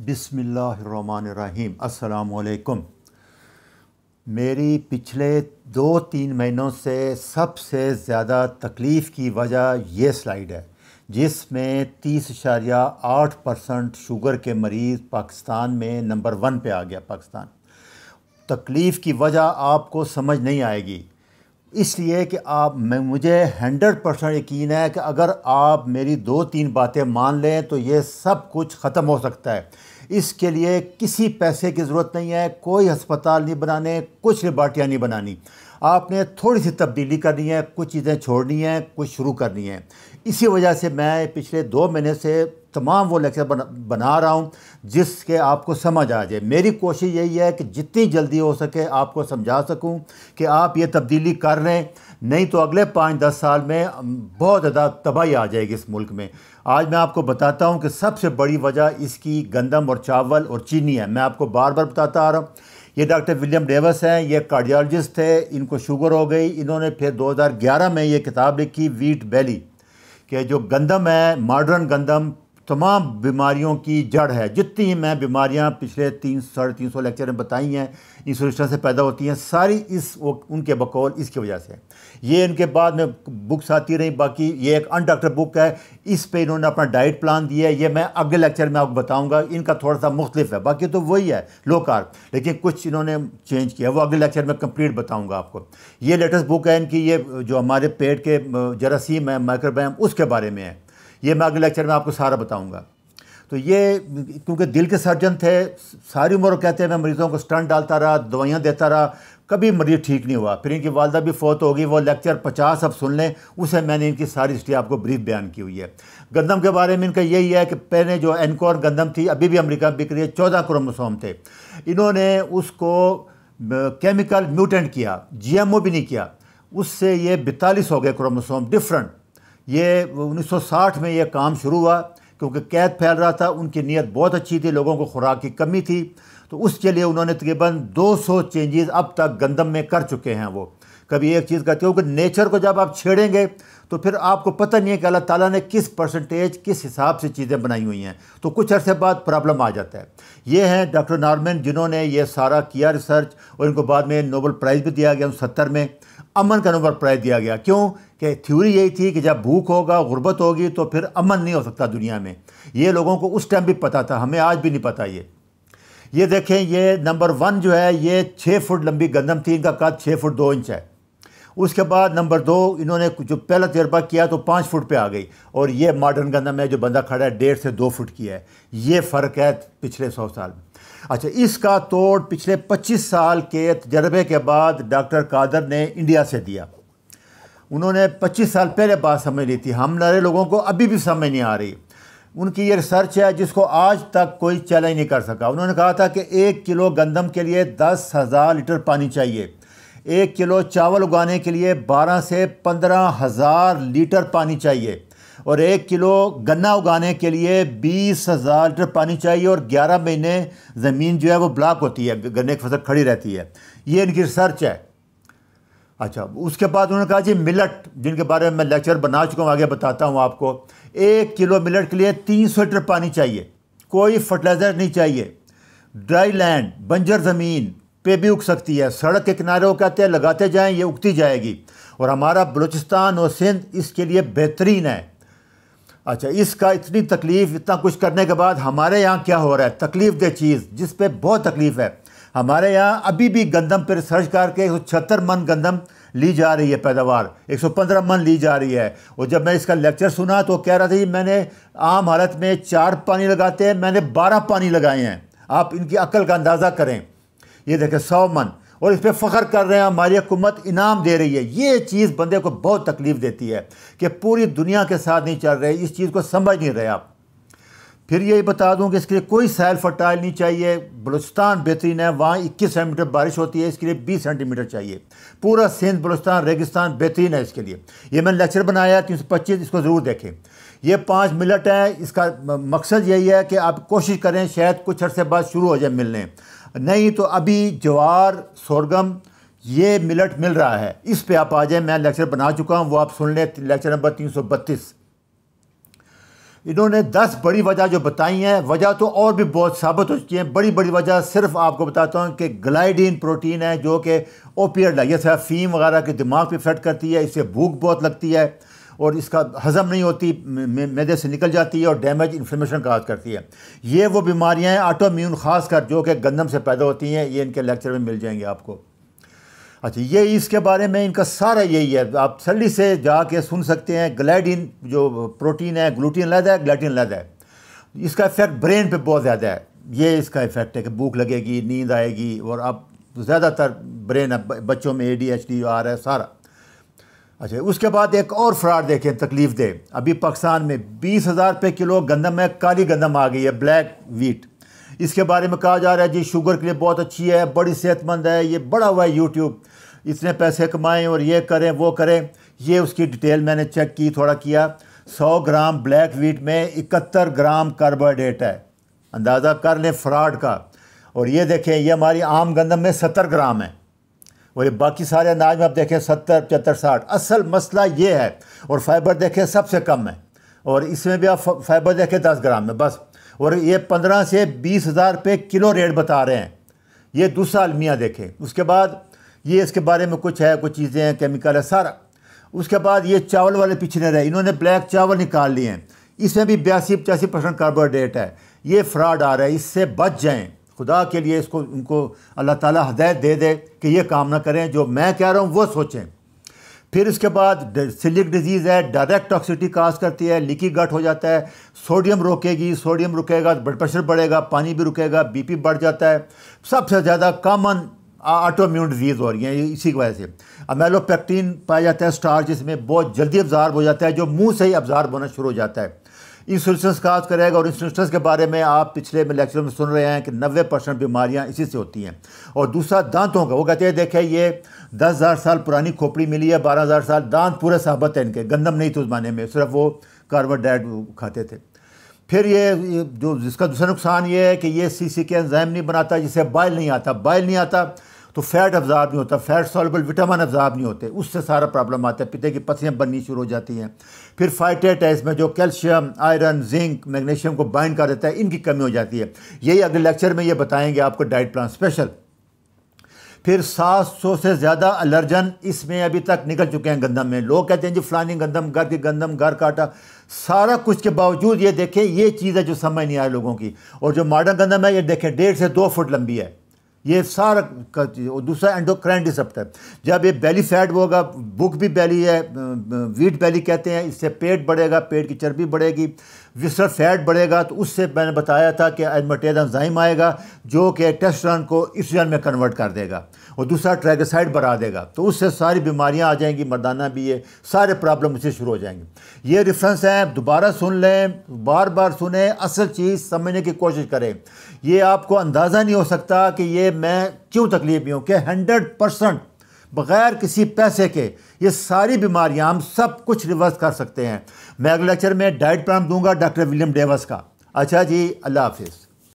बिसमीम असलकुम मेरी पिछले दो तीन महीनों से सबसे ज़्यादा तकलीफ़ की वजह ये स्लाइड है, जिसमें तीस इशारिया आठ परसेंट शुगर के मरीज़ पाकिस्तान में नंबर वन पे आ गया, पाकिस्तान। तकलीफ़ की वजह आपको समझ नहीं आएगी इसलिए कि आप, मैं, मुझे हंड्रेड परसेंट यकीन है कि अगर आप मेरी दो तीन बातें मान लें तो ये सब कुछ ख़त्म हो सकता है। इसके लिए किसी पैसे की ज़रूरत नहीं है, कोई अस्पताल नहीं बनाने, कुछ लिबार्टियाँ नहीं बनानी। आपने थोड़ी सी तब्दीली करनी है, कुछ चीज़ें छोड़नी हैं, कुछ शुरू करनी है। इसी वजह से मैं पिछले दो महीने से तमाम वो लेक्चर बना, बना रहा हूँ जिसके आपको समझ आ जाए। मेरी कोशिश यही है कि जितनी जल्दी हो सके आपको समझा सकूँ कि आप ये तब्दीली कर हैं नहीं तो अगले पाँच दस साल में बहुत ज़्यादा तबाही आ जाएगी इस मुल्क में। आज मैं आपको बताता हूँ कि सबसे बड़ी वजह इसकी गंदम और चावल और चीनी है। मैं आपको बार बार बताता आ रहा हूँ। ये डॉक्टर विलियम डेवस हैं ये कार्डियोलॉजिस्ट थे इनको शुगर हो गई। इन्होंने फिर 2011 में ये किताब लिखी वीट बैली कि जो गंदम है मॉडर्न गंदम तमाम बीमारियों की जड़ है। जितनी मैं बीमारियाँ पिछले तीन, साढ़े तीन सौ लेक्चर में बताई हैं इंसुलेशन से पैदा होती हैं, सारी इस वो, उनके बकौल इसकी वजह से ये इनके बाद में बुक्स आती रही, बाकी ये एक अनडॉक्टर बुक है, इस पे इन्होंने अपना डाइट प्लान दिया है, ये मैं अगले लेक्चर में आपको बताऊँगा, इनका थोड़ा सा मुख्तलिफ़ है, बाकी तो वही है लो लेकिन कुछ इन्होंने चेंज किया, वो अगले लेक्चर में कंप्लीट बताऊँगा आपको। ये लेटेस्ट बुक है इनकी, ये जो हमारे पेट के जरासीम है, माइक्रोबैम, उसके बारे में है। ये मैं अगले लेक्चर में आपको सारा बताऊँगा। तो ये, क्योंकि दिल के सर्जन थे, सारी उम्र कहते हैं, मैं मरीज़ों को स्टंट डालता रहा, दवाइयाँ देता रहा, कभी मरीज़ ठीक नहीं हुआ। फिर इनकी वालदा भी फौत होगी, वो लेक्चर पचास अब सुन लें, उसे मैंने इनकी सारी हिस्ट्री आपको ब्रीफ बयान की हुई है। गंदम के बारे में इनका यही है कि पहले जो एनकोर गंदम थी, अभी भी अमरीका बिक रही है, चौदह क्रोमोसोम थे। इन्होंने उसको केमिकल म्यूटेंट किया जीएमओ भी नहीं किया। उससे ये बैतालीस हो गए क्रोमोसोम डिफरेंट ये 1960 में ये काम शुरू हुआ, क्योंकि कैद फैल रहा था, उनकी नीयत बहुत अच्छी थी, लोगों को खुराक की कमी थी तो उसके लिए उन्होंने तकरीबन 200 चेंजेस अब तक गंदम में कर चुके हैं वो। कभी एक चीज़ कहते हो कि नेचर को जब आप छेड़ेंगे तो फिर आपको पता नहीं है कि अल्लाह ताला ने किस परसेंटेज, किस हिसाब से चीज़ें बनाई हुई हैं। तो कुछ अरसे बाद प्रॉब्लम आ जाता है। ये हैं डॉक्टर नॉर्मन, जिन्होंने ये सारा किया रिसर्च, और इनको बाद में नोबल प्राइज़ भी दिया गया सत्तर में। अमन का नोबल प्राइज़ दिया गया। क्यों? कि थ्योरी यही थी कि जब भूख होगा, गुर्बत होगी तो फिर अमन नहीं हो सकता दुनिया में। ये लोगों को उस टाइम भी पता था, हमें आज भी नहीं पता ये। ये देखें, ये नंबर वन जो है, ये छः फुट लंबी गंदम थी, इनका कद छः फुट दो इंच है। उसके बाद नंबर दो, इन्होंने जो पहला तजर्बा किया तो पाँच फुट पे आ गई। और ये मॉडर्न गंदम है जो बंदा खड़ा है, डेढ़ से दो फुट की है। ये फ़र्क है पिछले सौ साल में। अच्छा इसका तोड़ पिछले पच्चीस साल के तजर्बे के बाद डॉक्टर कादर ने इंडिया से दिया। उन्होंने 25 साल पहले बात समझ ली थी। हम नारे लोगों को अभी भी समझ नहीं आ रही। उनकी ये रिसर्च है जिसको आज तक कोई चैलेंज नहीं कर सका। उन्होंने कहा था कि एक किलो गंदम के लिए दस हज़ार लीटर पानी चाहिए। एक किलो चावल उगाने के लिए बारह से पंद्रह हज़ार लीटर पानी चाहिए और एक किलो गन्ना उगाने के लिए बीस हज़ार लीटर पानी चाहिए और ग्यारह महीने ज़मीन जो है वो ब्लॉक होती है, गन्ने की फ़सल खड़ी रहती है। ये इनकी रिसर्च है। अच्छा उसके बाद उन्होंने कहा जी मिलट, जिनके बारे में मैं लेक्चर बना चुका हूँ, आगे बताता हूँ आपको। एक किलो मिलट के लिए तीन सौ लीटर पानी चाहिए। कोई फर्टिलाइज़र नहीं चाहिए। ड्राई लैंड, बंजर ज़मीन पे भी उग सकती है। सड़क के किनारे वो कहते हैं लगाते जाएँ, ये उगती जाएगी। और हमारा बलूचिस्तान और सिंध इसके लिए बेहतरीन है। अच्छा इसका इतनी तकलीफ़, इतना कुछ करने के बाद हमारे यहाँ क्या हो रहा है? तकलीफ़ दे चीज़, जिस पे बहुत तकलीफ़ है। हमारे यहाँ अभी भी गंदम पर रिसर्च करके एक सौ मन गंदम ली जा रही है पैदावार। 115 मन ली जा रही है। और जब मैं इसका लेक्चर सुना तो कह रहा था जी मैंने आम हालत में चार पानी लगाते हैं, मैंने बारह पानी लगाए हैं। आप इनकी अक्ल का अंदाज़ा करें। ये देखें, सौ मन। और इस पर फ़ख्र कर रहे हैं, हमारी हुकूमत इनाम दे रही है। ये चीज़ बंदे को बहुत तकलीफ़ देती है कि पूरी दुनिया के साथ नहीं चल रहे, इस चीज़ को समझ नहीं रहे आप। फिर यही बता दूँ कि इसके लिए कोई सैल फर्टाइल नहीं चाहिए बलुस्तान बेहतरीन है, वहाँ इक्कीस सेंटीमीटर बारिश होती है, इसके लिए बीस सेंटीमीटर चाहिए। पूरा सिंध, बलुचिस्तान, रेगिस्तान बेहतरीन है इसके लिए। ये मैंने लेक्चर बनाया तीन सौ पच्चीस, इसको ज़रूर देखें। ये पाँच मिनट है, इसका मकसद यही है कि आप कोशिश करें, शायद कुछ अर्से बाद शुरू हो जाए मिलने। नहीं तो अभी जवार, सोरगम, ये मिलट मिल रहा है। इस पे आप आ जाए, मैं लेक्चर बना चुका हूँ, वो आप सुन लें, लेक्चर नंबर तीन सौ बत्तीस। इन्होंने दस बड़ी वजह जो बताई हैं, वजह तो और भी बहुत साबित हो चुकी हैं। बड़ी बड़ी वजह सिर्फ़ आपको बताता हूँ कि ग्लाइडिन प्रोटीन है, जो कि ओपियड है, फीम वगैरह के दिमाग पे इफ़ेक्ट करती है, इससे भूख बहुत लगती है। और इसका हज़म नहीं होती मैदे से निकल जाती है और डैमेज इन्फ्लेमेशन काज करती है। ये वो बीमारियाँ हैं आटोम्यून ख़ास कर जो कि गंदम से पैदा होती हैं, ये इनके लेक्चर में मिल जाएँगे आपको। अच्छा ये इसके बारे में इनका सारा यही है। आप सल्ली से जाके सुन सकते हैं ग्लाइडिन जो प्रोटीन है ग्लूटीन लहदा है ग्लाइडिन लहदा है इसका इफ़ेक्ट ब्रेन पे बहुत ज़्यादा है। ये इसका इफ़ेक्ट है कि भूख लगेगी, नींद आएगी, और अब ज़्यादातर ब्रेन अब बच्चों में ए डी एच डी आ रहा है सारा। अच्छा उसके बाद एक और फ्रॉड देखें, तकलीफ़ दे। अभी पाकिस्तान में बीस हज़ार रुपये किलो गंदम में काली गंदम आ गई है, ब्लैक वीट। इसके बारे में कहा जा रहा है, जी, शुगर के लिए बहुत अच्छी है, बड़ी सेहतमंद है, ये बड़ा हुआ है यूट्यूब इतने पैसे कमाएँ और ये करें, वो करें, ये उसकी डिटेल मैंने चेक की, थोड़ा किया। सौ ग्राम ब्लैक वीट में इकहत्तर ग्राम कार्बोहाइड्रेट है। अंदाज़ा कर लें फ्रॉड का। और ये देखें, ये हमारी आम गंदम में सत्तर ग्राम है। और ये बाकी सारे अनाज में आप देखें सत्तर, पचहत्तर, साठ। असल मसला ये है, और फाइबर देखें सबसे कम है, और इसमें भी आप फाइबर देखें दस ग्राम में, बस। और ये पंद्रह से बीस हज़ार रुपये किलो रेट बता रहे हैं। ये दूसरा अलमिया देखें। उसके बाद ये इसके बारे में कुछ है, कुछ चीज़ें हैं, केमिकल है, सारा। उसके बाद ये चावल वाले पिछले रहे, इन्होंने ब्लैक चावल निकाल लिए हैं। इसमें भी बयासी, पचासी परसेंट कार्बोहाइड्रेट है। ये फ्रॉड आ रहा है, इससे बच जाएँ। खुदा के लिए इसको उनको अल्लाह ताला हदायत दे दे कि ये काम ना करें, जो मैं कह रहा हूँ, वो सोचें। फिर इसके बाद सिलिक डिज़ीज़ है, डायरेक्ट टॉक्सिटी काज करती है, लिकी गट हो जाता है, सोडियम रोकेगी, सोडियम रुकेगा, ब्लड प्रेशर बढ़ेगा, पानी भी रुकेगा, बीपी बढ़ जाता है। सबसे ज़्यादा कॉमन ऑटोम्यून डिज़ीज़ हो रही है इसी की वजह से। अमेलोपेक्टिन पाया जाता है स्टार्च जिसमें बहुत जल्दी अब्जार्ब हो जाता है, जो मुँह से ही अब्जार्ब होना शुरू हो जाता है। इंसुलिसंस काज करेगा और इंसुलिसंस के बारे में आप पिछले में लेक्चर में सुन रहे हैं कि नब्बे परसेंट बीमारियाँ इसी से होती हैं। और दूसरा, दांतों का, वो कहते हैं देखें ये दस हज़ार साल पुरानी खोपड़ी मिली है, बारह हज़ार साल दांत पूरे साबत हैं इनके, गंदम नहीं थे उस ज़माने में, सिर्फ़ वो कार्बोडाइट खाते थे। फिर ये जो जिसका दूसरा नुकसान ये है कि ये सी सी के एंजाइम नहीं बनाता, जिसे बाइल नहीं आता, बाइल नहीं आता तो फैट अब्जार्ब नहीं होता फैट सॉलेबल विटामिन अब्जार्ब नहीं होते। उससे सारा प्रॉब्लम आता है। पिते की पत्तियाँ बननी शुरू हो जाती हैं। फिर फाइटेट है इसमें जो कैल्शियम आयरन जिंक मैग्नीशियम को बाइंड कर देता है, इनकी कमी हो जाती है। यही अगले लेक्चर में ये बताएँगे आपको डाइट प्लान स्पेशल फिर सात सौ से ज़्यादा अलर्जन इसमें अभी तक निकल चुके हैं गंदम में। लोग कहते हैं जी, फलानी गंदम, घर की गंदम, घर काटा। सारा कुछ के बावजूद ये देखें, ये चीज़ है जो समझ नहीं आए लोगों की। और जो मॉडर्न गंदम है, ये देखें, डेढ़ से दो फुट लंबी है। ये सारा और दूसरा एंडोक्राइन डिसप्टर जब ये बेली फैट होगा बुक भी बेली है वीट बेली कहते हैं, इससे पेट बढ़ेगा, पेट की चर्बी बढ़ेगी। विसर फैट बढ़ेगा तो उससे मैंने बताया था कि एडमटेज एंजाइम आएगा, जो कि टेस्टरॉन को इसजन में कन्वर्ट कर देगा और दूसरा ट्रैगोसाइड बढ़ा देगा। तो उससे सारी बीमारियाँ आ जाएँगी, मर्दाना भी ये सारे प्रॉब्लम उससे शुरू हो जाएँगे। ये रेफरेंस हैं दोबारा सुन लें, बार बार सुने, असल चीज़ समझने की कोशिश करें। ये आपको अंदाज़ा नहीं हो सकता कि ये मैं क्यों तकलीफ़ में हूँ, कि हंड्रेड परसेंट बग़ैर किसी पैसे के ये सारी बीमारियाँ हम सब कुछ रिवर्स कर सकते हैं। मैं अगले लेक्चर में डाइट प्लान दूँगा डॉक्टर विलियम डेवस का। अच्छा जी, अल्लाह हाफिज़।